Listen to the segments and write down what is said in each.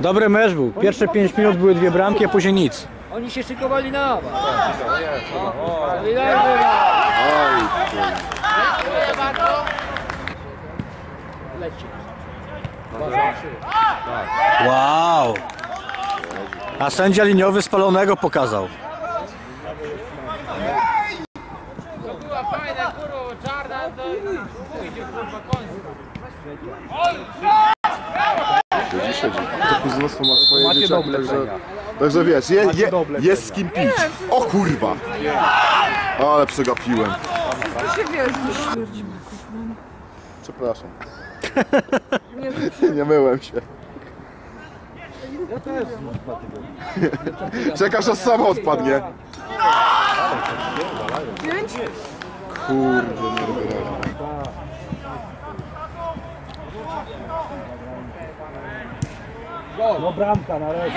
Dobry mecz był. Pierwsze 5 minut były dwie bramki, a później nic. Oni się szykowali na. Leci. Wow! A sędzia liniowy spalonego pokazał. To była fajna kurwa czarna, to pójdzie kurwa końska. Siedzi, siedzi. To kuzynostwo ma swoje dzieciaki, także, także wiesz, je, je, jest z kim pić. O kurwa! Ale przegapiłem. Przepraszam. Nie myłem się. Czekasz aż sama odpadnie. Kurde, nie. No bramka na razie.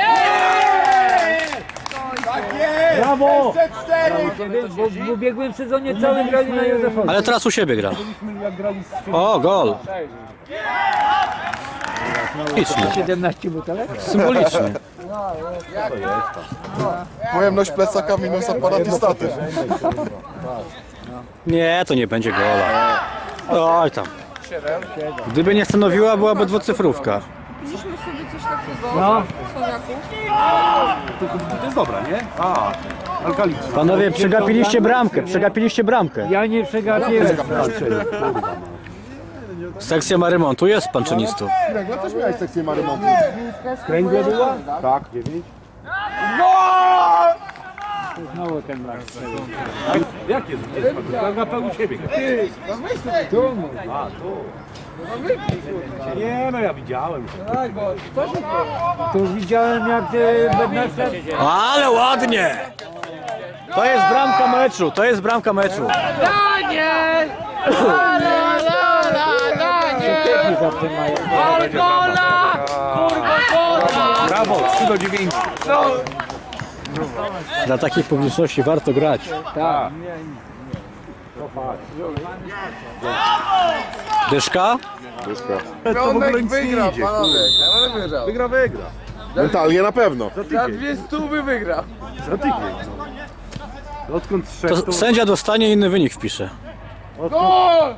Brawo! Bo w ubiegłym sezonie całym grali na Józefowie. Ale teraz u siebie gra. O, gol. Symbolicznie. 17 butelek? Symbolicznie. Pojemność plecaka minus aparat i statyw. Nie, to nie będzie gola. Oj tam. Gdyby nie stanowiła, byłaby dwucyfrówka. Kupiliśmy sobie coś takiego No. słoniaków. Panowie, przegapiliście bramkę, przegapiliście bramkę. Ja nie przegapiłem. Sekcja ma remontu, jest pan czynistów. Kręgla też miałeś sekcję ma remontu. Kręgle była? Tak, 9. Znowu ten brak. Nie no, ja widziałem. Tu widziałem jak e, Bednarska Ale ładnie! To jest bramka meczu, to jest bramka meczu. Daniel! Daniel! nie zawsze mają. Gola! Kurwa gola! Brawo, 3 do 9. Dla takiej publiczności warto grać. Tak. Dyszka? To w ogóle nic nie idzie. Wygra, wygra. Mentalnie na pewno. Za dwie stówy wygra. Za tydzień. Odkąd To sędzia dostanie inny wynik wpisze. Gol!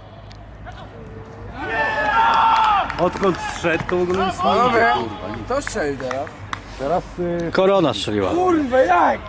odkąd strzedł, to w ogóle nic nie idzie. Kurwa, strzelił teraz. Teraz... Y, Korona strzeliła. Kurwa, jak?